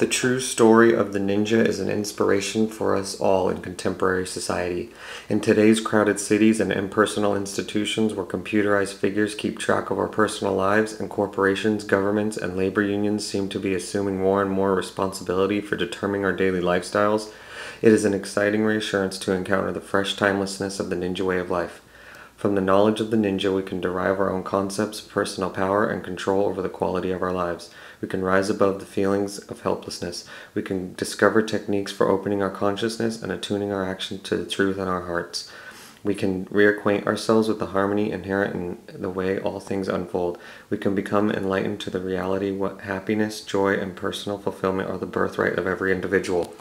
The true story of the ninja is an inspiration for us all in contemporary society. In today's crowded cities and impersonal institutions where computerized figures keep track of our personal lives and corporations, governments, and labor unions seem to be assuming more and more responsibility for determining our daily lifestyles, it is an exciting reassurance to encounter the fresh timelessness of the ninja way of life. From the knowledge of the ninja, we can derive our own concepts personal power and control over the quality of our lives. We can rise above the feelings of helplessness. We can discover techniques for opening our consciousness and attuning our action to the truth in our hearts. We can reacquaint ourselves with the harmony inherent in the way all things unfold. We can become enlightened to the reality what happiness, joy, and personal fulfillment are the birthright of every individual.